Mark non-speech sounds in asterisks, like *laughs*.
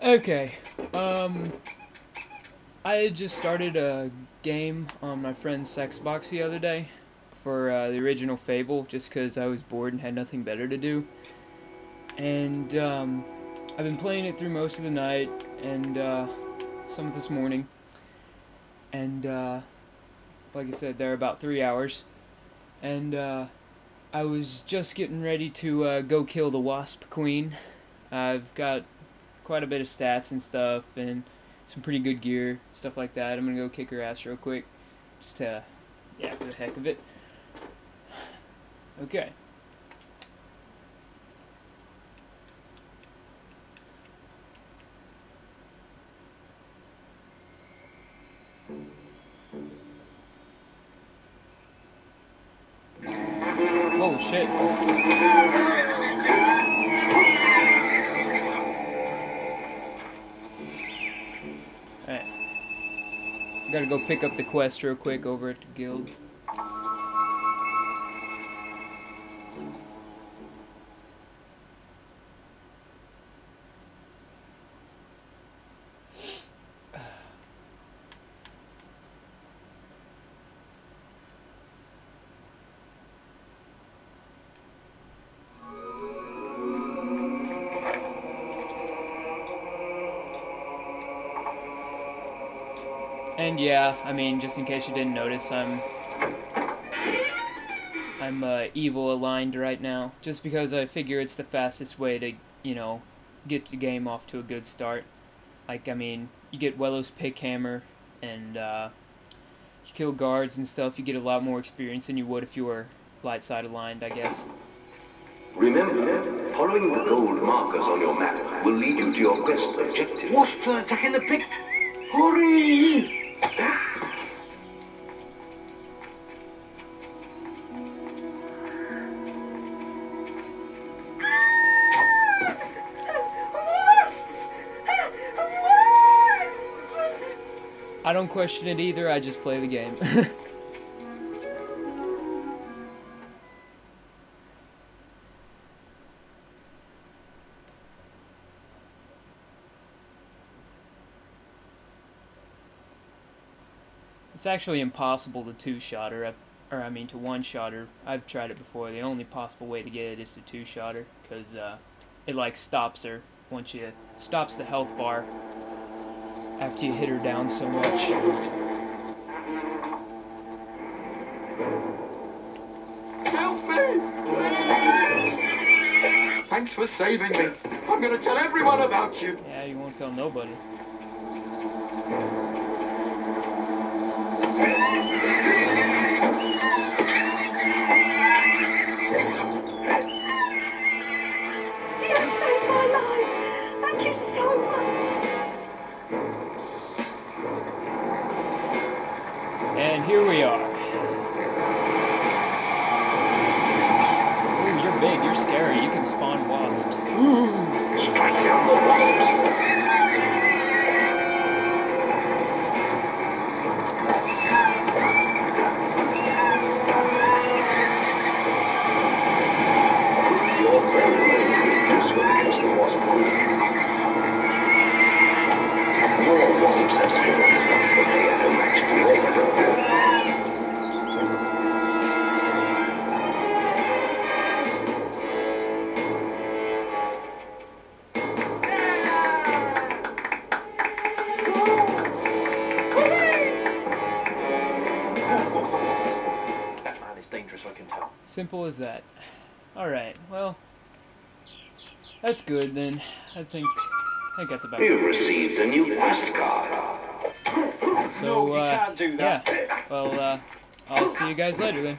Okay, um, I had just started a game on my friend's Xbox the other day for uh, the original Fable, just because I was bored and had nothing better to do. And um, I've been playing it through most of the night and uh, some of this morning. And uh, like I said, there are about three hours. And uh, I was just getting ready to uh, go kill the Wasp Queen. I've got quite a bit of stats and stuff, and some pretty good gear, stuff like that. I'm gonna go kick her ass real quick, just to, yeah, for the heck of it. *sighs* Okay. Oh shit. Gotta go pick up the quest real quick over at the guild. And yeah, I mean, just in case you didn't notice, I'm I'm uh, evil aligned right now, just because I figure it's the fastest way to, you know, get the game off to a good start. Like, I mean, you get Welos pick hammer, and uh, you kill guards and stuff. You get a lot more experience than you would if you were light side aligned, I guess. Remember, following the gold markers on your map will lead you to your quest objective. Wasps are attacking the pick. Hurry! I don't question it either, I just play the game. *laughs* it's actually impossible to two-shotter, or I mean to one-shotter. I've tried it before. The only possible way to get it is to two-shotter, because uh, it like stops her once you stops the health bar after you hit her down so much. Help me! Thanks for saving me. I'm gonna tell everyone about you. Yeah, you won't tell nobody. Here we are. Simple as that. Alright, well, that's good then. I think, I think that's about You've received a new quest card. So, uh, can't do that. yeah, well, uh, I'll see you guys later then.